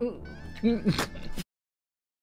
嗯。嗯